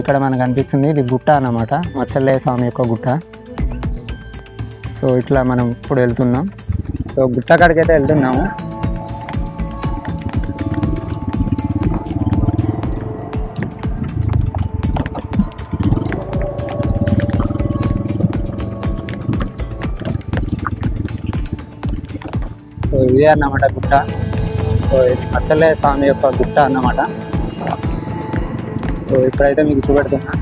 ఇక్కడ మనకు అనిపిస్తుంది ఇది గుట్ట అన్నమాట. మచ్చల్లయ్య స్వామి యొక్క గుట్ట. సో ఇట్లా మనం ఇప్పుడు వెళ్తున్నాం. సో గుట్ట కాడికి అయితే వెళ్తున్నాము. సో ఇదే అన్నమాట గుట్ట. సో ఇది మచ్చల్లయ్య స్వామి యొక్క గుట్ట అన్నమాట. సో ఇప్పుడైతే మీకు చూపెడుతున్నా.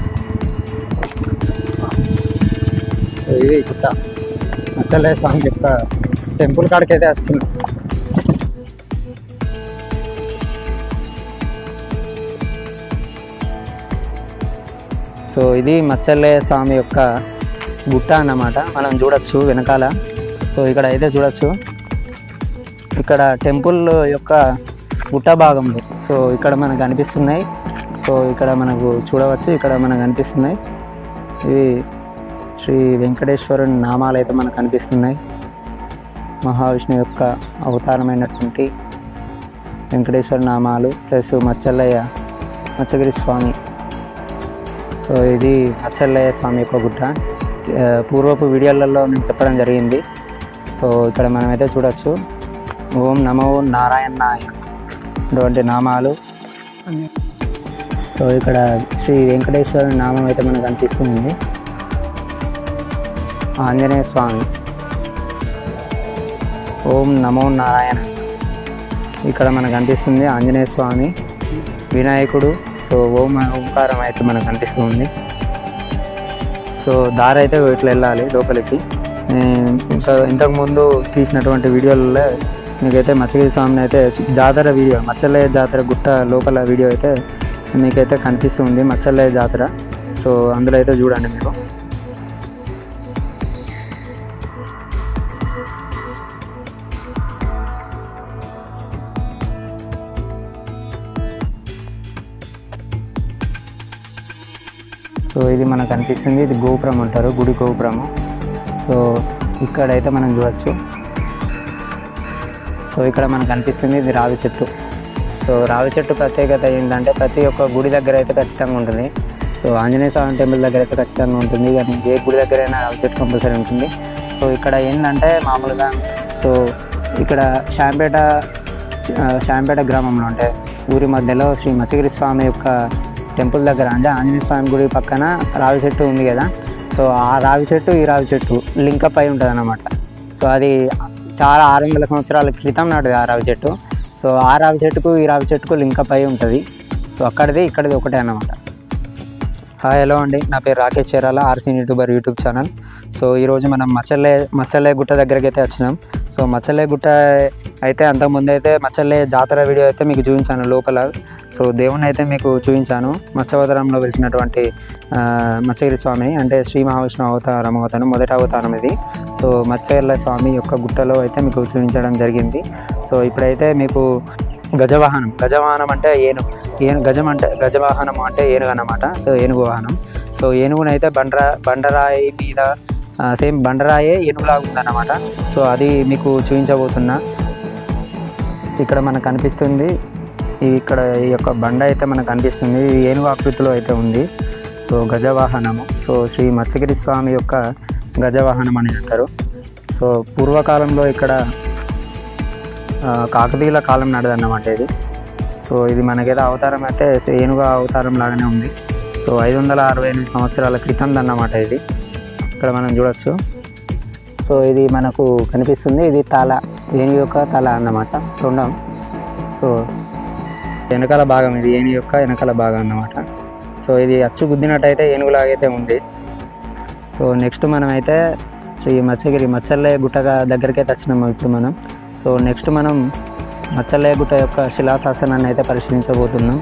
సో ఇది గుట్ట. మచ్చల్లయ్య స్వామి యొక్క టెంపుల్ కాడికి అయితే వచ్చింది సో ఇది మచ్చల్లయ్య స్వామి యొక్క గుట్ట అన్నమాట. మనం చూడొచ్చు వెనకాల. సో ఇక్కడ అయితే చూడొచ్చు. ఇక్కడ టెంపుల్ యొక్క గుట్ట భాగంలో. సో ఇక్కడ మనకు కనిపిస్తున్నాయి సో ఇక్కడ మనకు చూడవచ్చు ఇక్కడ మనకు కనిపిస్తున్నాయి ఇవి శ్రీ వెంకటేశ్వరుని నామాలు అయితే మనకు కనిపిస్తున్నాయి మహావిష్ణు యొక్క అవతారమైనటువంటి వెంకటేశ్వర నామాలు ప్లస్ మచ్చల్లయ్య మచ్చగిరి స్వామి. సో ఇది మచ్చల్లయ్య స్వామి యొక్క గుట్ట. పూర్వపు వీడియోలలో నేను చెప్పడం జరిగింది. సో ఇక్కడ మనమైతే చూడొచ్చు. ఓం నమో నారాయణాయ. అటువంటి నామాలు. సో ఇక్కడ శ్రీ వెంకటేశ్వర నామం అయితే మనకు అనిపిస్తుంది ఆంజనేయ స్వామి. ఓం నమో నారాయణ. ఇక్కడ మనకు అనిపిస్తుంది ఆంజనేయ స్వామి వినాయకుడు. సో ఓం ఓంకారం అయితే మనకు కనిపిస్తుంది. సో దారి అయితే ఇట్లా వెళ్ళాలి లోపలికి. నేను ఇంతకుముందు తీసినటువంటి వీడియోలలో మీకైతే మచ్చగిరి స్వామిని అయితే జాతర వీడియో మచ్చలే జాతర గుట్ట లోపల వీడియో అయితే మీకైతే కనిపిస్తుంది మచ్చలయ్య జాతర. సో అందులో అయితే చూడండి మీరు. సో ఇది మనకు కనిపిస్తుంది ఇది గోపురం అంటారు గుడి గోపురము. సో ఇక్కడైతే మనం చూడొచ్చు. సో ఇక్కడ మనకు కనిపిస్తుంది ఇది రావి చెట్టు. సో రావి చెట్టు ప్రత్యేకత ఏంటంటే ప్రతి ఒక్క గుడి దగ్గర అయితే ఖచ్చితంగా ఉంటుంది. సో ఆంజనేయ స్వామి టెంపుల్ దగ్గర అయితే ఖచ్చితంగా ఉంటుంది. కానీ ఏ గుడి దగ్గర అయినా రావి చెట్టు కంపల్సరీ ఉంటుంది. సో ఇక్కడ ఏంటంటే మామూలుగా సో ఇక్కడ శాంపేట శాంపేట గ్రామంలో అంటే ఊరి మధ్యలో శ్రీ మత్స్యగిరి స్వామి యొక్క టెంపుల్ దగ్గర అంటే ఆంజనేయ స్వామి గుడి పక్కన రావి చెట్టు ఉంది కదా. సో ఆ రావి చెట్టు ఈ రావి చెట్టు లింకప్ అయి ఉంటుంది అన్నమాట సో అది చాలా ఆరు వందల సంవత్సరాల క్రితం నాటిది ఆ రావి చెట్టు. సో ఆ రావి చెట్టుకు ఈ రావి చెట్టుకు లింకప్ అయి ఉంటుంది. సో అక్కడిది ఇక్కడిది ఒకటే అన్నమాట. హాయ్ హలో అండి. నా పేరు Rakesh Cherala RC youtuber YouTube channel. So ఈరోజు మనం మచ్చల్లే మచ్చల్లే గుట్ట దగ్గరికి అయితే వచ్చినాం. సో మచ్చల్లే గుట్ట అయితే అంతకుముందు అయితే మచ్చల్లే జాతర వీడియో అయితే మీకు చూపించాను లోపల. సో దేవుణ్ణి అయితే మీకు చూపించాను. మత్స్యవతారంలో వెలిసినటువంటి మత్స్యగిరి స్వామి అంటే శ్రీ మహావిష్ణు అవతారం అవుతాను మొదటి అవతారం ఇది. సో మత్స్యగిరి స్వామి యొక్క గుట్టలో అయితే మీకు చూపించడం జరిగింది. సో ఇప్పుడైతే మీకు గజవాహనం గజవాహనం అంటే ఏను ఏను గజం అంటే గజవాహనం అంటే ఏనుగు అన్నమాట. సో ఏనుగు వాహనం. సో ఏనుగునైతే బండరా బండరాయి మీద సేమ్ బండరాయే ఏనుగులాగా ఉందన్నమాట. సో అది మీకు చూపించబోతున్నా. ఇక్కడ మనకు కనిపిస్తుంది ఇక్కడ ఈ యొక్క బండ అయితే మనకు కనిపిస్తుంది. ఏనుగు ఆకృతిలో అయితే ఉంది. సో గజవాహనము. సో శ్రీ మత్స్యగిరి స్వామి యొక్క గజవాహనం అని అంటారు. సో పూర్వకాలంలో ఇక్కడ కాకతీయుల కాలం నడదన్నమాట ఇది. సో ఇది మనకేదో అవతారం అయితే ఏనుగు అవతారం లాగానే ఉంది. సో ఐదు వందల అరవై ఎనిమిది సంవత్సరాల క్రితం అన్నమాట ఇది. ఇక్కడ మనం చూడొచ్చు. సో ఇది మనకు కనిపిస్తుంది. ఇది తల ఏని యొక్క తల అన్నమాట తొండం. సో వెనకాల భాగం ఇది ఏని యొక్క వెనకాల భాగం అన్నమాట. సో ఇది అచ్చు గుద్దినట్టయితే ఏనుగులాగైతే ఉంది. సో నెక్స్ట్ మనమైతే శ్రీ మత్స్యగిరి మత్స్యలయ గుట్టగా దగ్గరికి వచ్చినాము ఇప్పుడు మనం. సో నెక్స్ట్ మనం మత్స్యలయ గుట్ట యొక్క శిలాశాసనాన్ని అయితే పరిశీలించబోతున్నాం.